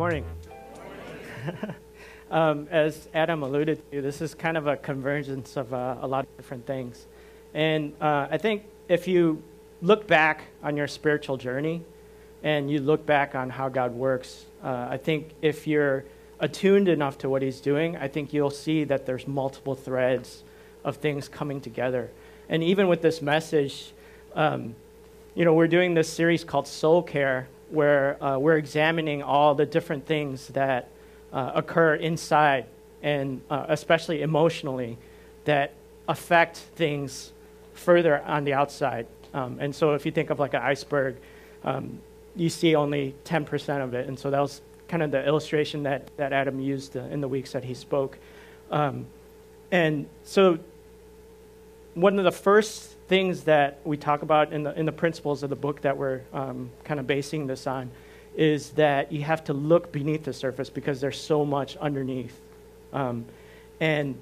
morning. um, as Adam alluded to, this is kind of a convergence of uh, a lot of different things. And uh, I think if you look back on your spiritual journey and you look back on how God works, uh, I think if you're attuned enough to what He's doing, I think you'll see that there's multiple threads of things coming together. And even with this message, um, you know, we're doing this series called Soul Care, where uh, we're examining all the different things that uh, occur inside and uh, especially emotionally that affect things further on the outside. Um, and so if you think of like an iceberg, um, you see only 10% of it. And so that was kind of the illustration that, that Adam used uh, in the weeks that he spoke. Um, and so one of the first things that we talk about in the, in the principles of the book that we're um, kind of basing this on is that you have to look beneath the surface because there's so much underneath. Um, and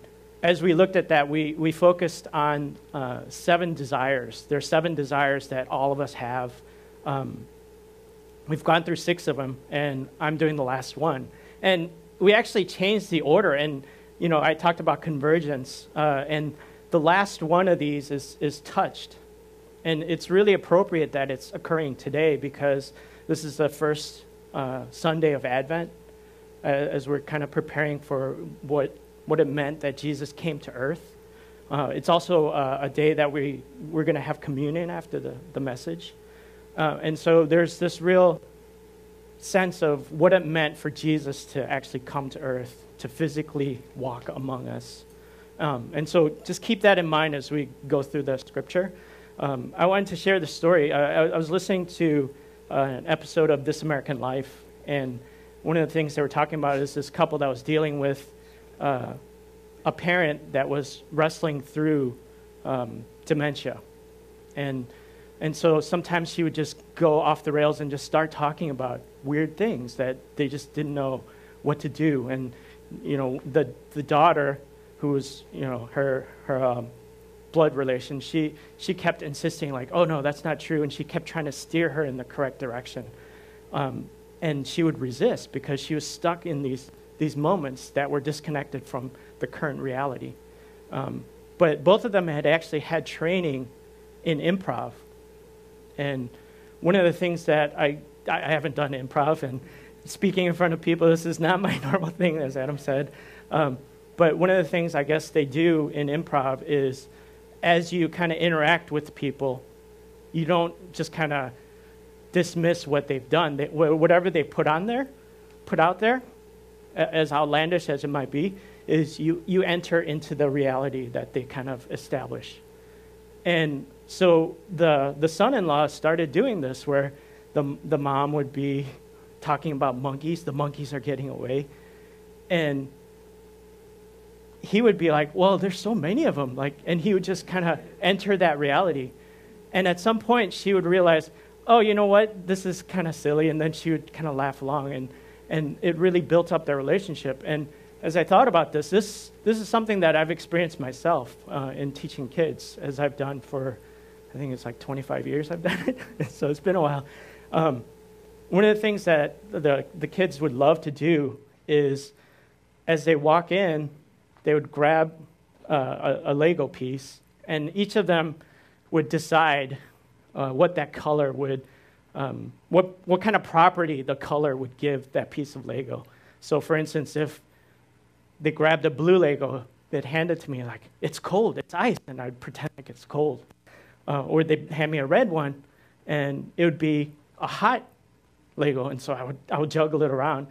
as we looked at that, we, we focused on uh, seven desires. There are seven desires that all of us have. Um, we've gone through six of them, and I'm doing the last one. And we actually changed the order. And, you know, I talked about convergence, uh, and the last one of these is, is touched. And it's really appropriate that it's occurring today because this is the first uh, Sunday of Advent uh, as we're kind of preparing for what, what it meant that Jesus came to earth. Uh, it's also uh, a day that we, we're going to have communion after the, the message. Uh, and so there's this real sense of what it meant for Jesus to actually come to earth, to physically walk among us. Um, and so just keep that in mind as we go through the scripture. Um, I wanted to share the story. I, I, was listening to uh, an episode of This American Life, and one of the things they were talking about is this couple that was dealing with uh, a parent that was wrestling through um, dementia. And, and so sometimes she would just go off the rails and just start talking about weird things that they just didn't know what to do. And, you know, the, the daughter who was, you know, her, her um, blood relation, she, she kept insisting, like, oh, no, that's not true. And she kept trying to steer her in the correct direction. Um, and she would resist because she was stuck in these, these moments that were disconnected from the current reality. Um, but both of them had actually had training in improv. And one of the things that I, I haven't done improv, and speaking in front of people, this is not my normal thing, as Adam said. Um, but one of the things I guess they do in improv is as you kind of interact with people, you don't just kind of dismiss what they've done. They, whatever they put on there, put out there, as outlandish as it might be, is you, you enter into the reality that they kind of establish. And so the, the son in law started doing this where the, the mom would be talking about monkeys, the monkeys are getting away. And he would be like, well, there's so many of them. Like, and he would just kind of enter that reality. And at some point, she would realize, oh, you know what? This is kind of silly. And then she would kind of laugh along. And, and it really built up their relationship. And as I thought about this, this, this is something that I've experienced myself uh, in teaching kids, as I've done for, I think it's like 25 years I've done it. so it's been a while. Um, one of the things that the, the kids would love to do is as they walk in, they would grab uh, a, a, Lego piece, and each of them would decide uh, what that color would, um, what, what kind of property the color would give that piece of Lego. So, for instance, if they grabbed a blue Lego, they'd hand it to me like, it's cold, it's ice, and I'd pretend like it's cold. Uh, or they'd hand me a red one, and it would be a hot Lego, and so I would, I would juggle it around.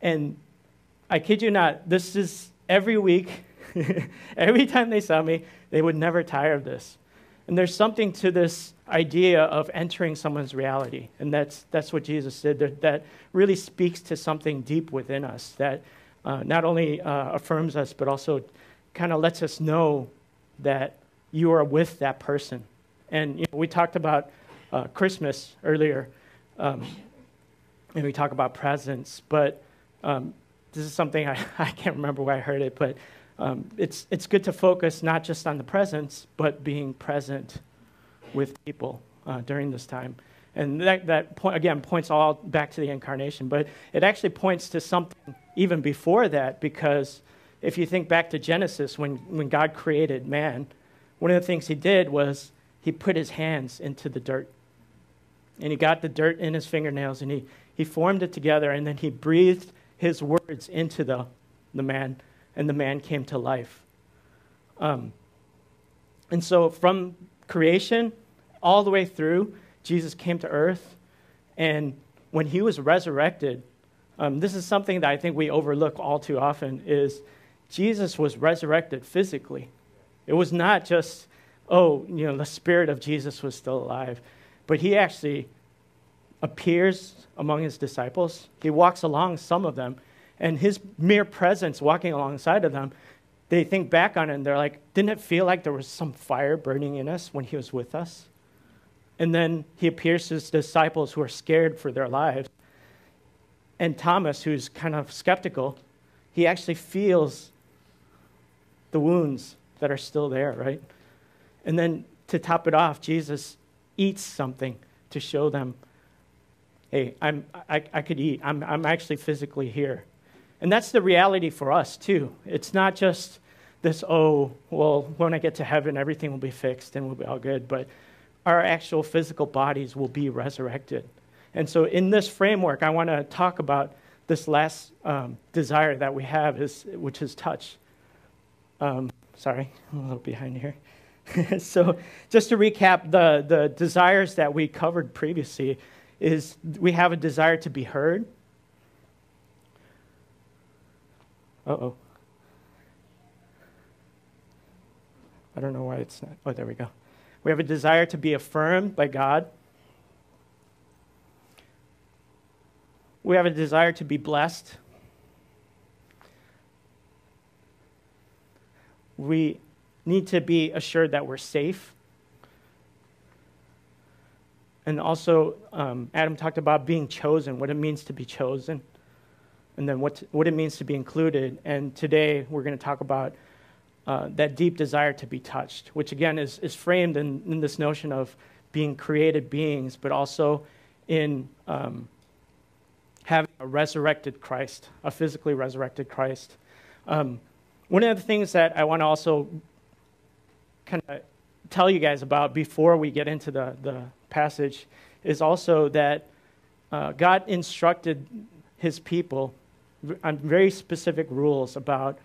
And I kid you not, this is every week, every time they saw me, they would never tire of this. And there's something to this idea of entering someone's reality. And that's, that's what Jesus did. That, that really speaks to something deep within us that uh, not only uh, affirms us, but also kind of lets us know that you are with that person. And you know, we talked about uh, Christmas earlier, um, and we talk about presents, but um, this is something I, I can't remember where I heard it, but um, it's, it's good to focus not just on the presence, but being present with people uh, during this time. And that, that point, again, points all back to the incarnation. But it actually points to something even before that, because if you think back to Genesis, when, when God created man, one of the things he did was he put his hands into the dirt. And he got the dirt in his fingernails and he, he formed it together and then he breathed his words into the, the man, and the man came to life. Um, and so from creation all the way through, Jesus came to earth. And when he was resurrected, um, this is something that I think we overlook all too often is Jesus was resurrected physically. It was not just, oh, you know, the spirit of Jesus was still alive, but he actually appears among his disciples. He walks along some of them, and his mere presence walking alongside of them, they think back on it and they're like, didn't it feel like there was some fire burning in us when he was with us? And then he appears to his disciples who are scared for their lives. And Thomas, who's kind of skeptical, he actually feels the wounds that are still there, right? And then to top it off, Jesus eats something to show them, hey, I'm, I, I could eat. I'm, I'm actually physically here. And that's the reality for us, too. It's not just this, oh, well, when I get to heaven, everything will be fixed and we'll be all good. But our actual physical bodies will be resurrected. And so, in this framework, I want to talk about this last um, desire that we have, is, which is touch. Um, sorry, I'm a little behind here. so, just to recap, the, the desires that we covered previously is we have a desire to be heard. Uh oh. I don't know why it's not. Oh, there we go. We have a desire to be affirmed by God. We have a desire to be blessed. We need to be assured that we're safe. And also, um, Adam talked about being chosen, what it means to be chosen, and then what, what it means to be included. And today, we're going to talk about uh, that deep desire to be touched, which again is, is framed in, in this notion of being created beings, but also in um, having a resurrected Christ, a physically resurrected Christ. Um, one of the things that I want to also kind of tell you guys about before we get into the, the passage is also that uh, God instructed his people on very specific rules about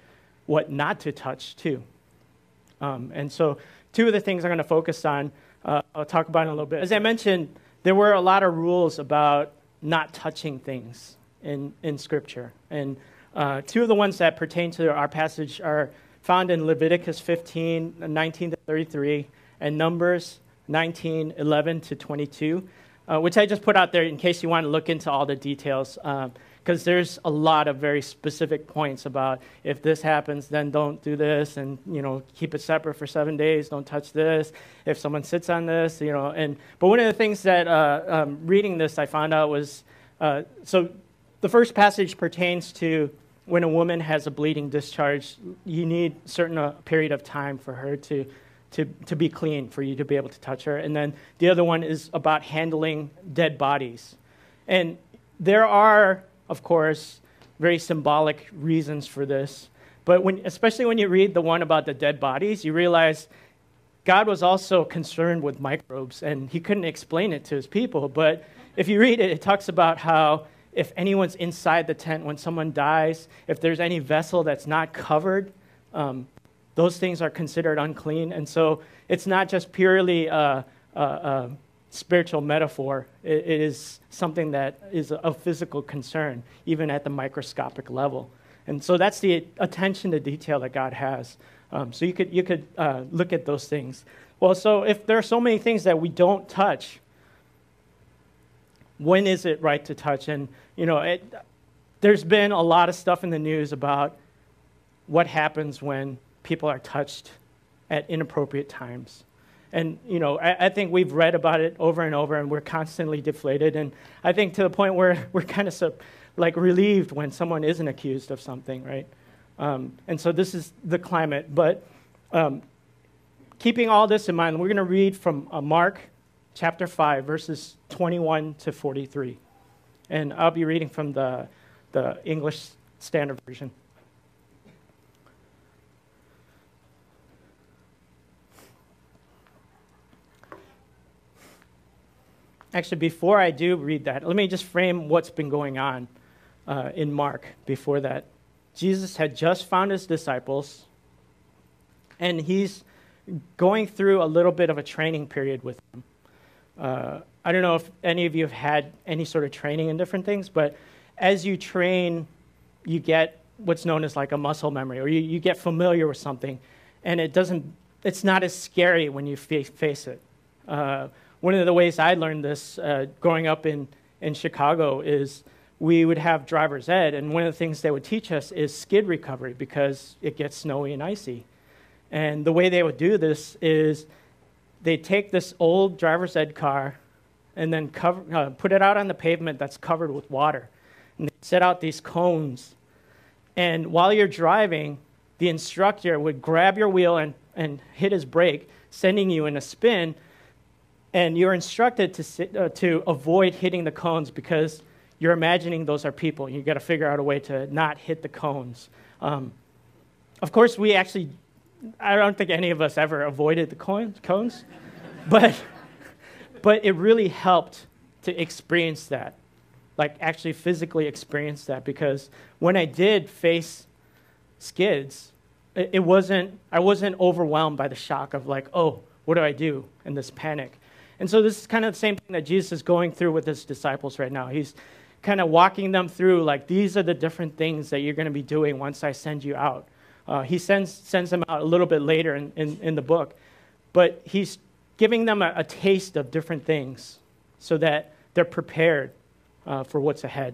what not to touch too. Um, and so, two of the things I'm going to focus on, uh, I'll talk about in a little bit. As I mentioned, there were a lot of rules about not touching things in, in Scripture. And uh, two of the ones that pertain to our passage are found in Leviticus 15, 19 to 33, and Numbers 19, 11 to 22, uh, which I just put out there in case you want to look into all the details. Um, because there's a lot of very specific points about if this happens, then don't do this, and you know keep it separate for seven days. Don't touch this. If someone sits on this, you know. And but one of the things that uh, um, reading this I found out was uh, so the first passage pertains to when a woman has a bleeding discharge. You need certain uh, period of time for her to. To, to be clean, for you to be able to touch her. And then the other one is about handling dead bodies. And there are of course, very symbolic reasons for this. But when, especially when you read the one about the dead bodies, you realize God was also concerned with microbes, and he couldn't explain it to his people. But if you read it, it talks about how if anyone's inside the tent when someone dies, if there's any vessel that's not covered, um, those things are considered unclean. And so it's not just purely a, a, a spiritual metaphor. It, is something that is a, a physical concern, even at the microscopic level. And so that's the attention to detail that God has. Um, so you could, you could uh, look at those things. Well, so if there are so many things that we don't touch, when is it right to touch? And, you know, it, there's been a lot of stuff in the news about what happens when people are touched at inappropriate times. And, you know, I, I, think we've read about it over and over, and we're constantly deflated. And I think to the point where we're kind of so, like relieved when someone isn't accused of something, right? Um, and so this is the climate. But um, keeping all this in mind, we're going to read from uh, Mark chapter 5, verses 21 to 43. And I'll be reading from the, the English Standard Version. Actually, before I do read that, let me just frame what's been going on uh, in Mark before that. Jesus had just found his disciples, and he's going through a little bit of a training period with them. Uh, I don't know if any of you have had any sort of training in different things, but as you train, you get what's known as like a muscle memory, or you, you get familiar with something, and it doesn't, it's not as scary when you face, face it. Uh, one of the ways I learned this uh, growing up in, in Chicago is we would have driver's ed, and one of the things they would teach us is skid recovery because it gets snowy and icy. And the way they would do this is they take this old driver's ed car and then cover, uh, put it out on the pavement that's covered with water. And they set out these cones. And while you're driving, the instructor would grab your wheel and, and hit his brake, sending you in a spin. And you're instructed to, sit, uh, to avoid hitting the cones because you're imagining those are people. You've got to figure out a way to not hit the cones. Um, of course, we actually I don't think any of us ever avoided the cones, but, but it really helped to experience that, like actually physically experience that, because when I did face skids, it, it wasn't, I wasn't overwhelmed by the shock of like, oh, what do I do? in this panic. And so this is kind of the same thing that Jesus is going through with his disciples right now. He's kind of walking them through, like, these are the different things that you're going to be doing once I send you out. Uh, he sends, sends them out a little bit later in, in, in the book, but he's giving them a, a, taste of different things so that they're prepared uh, for what's ahead.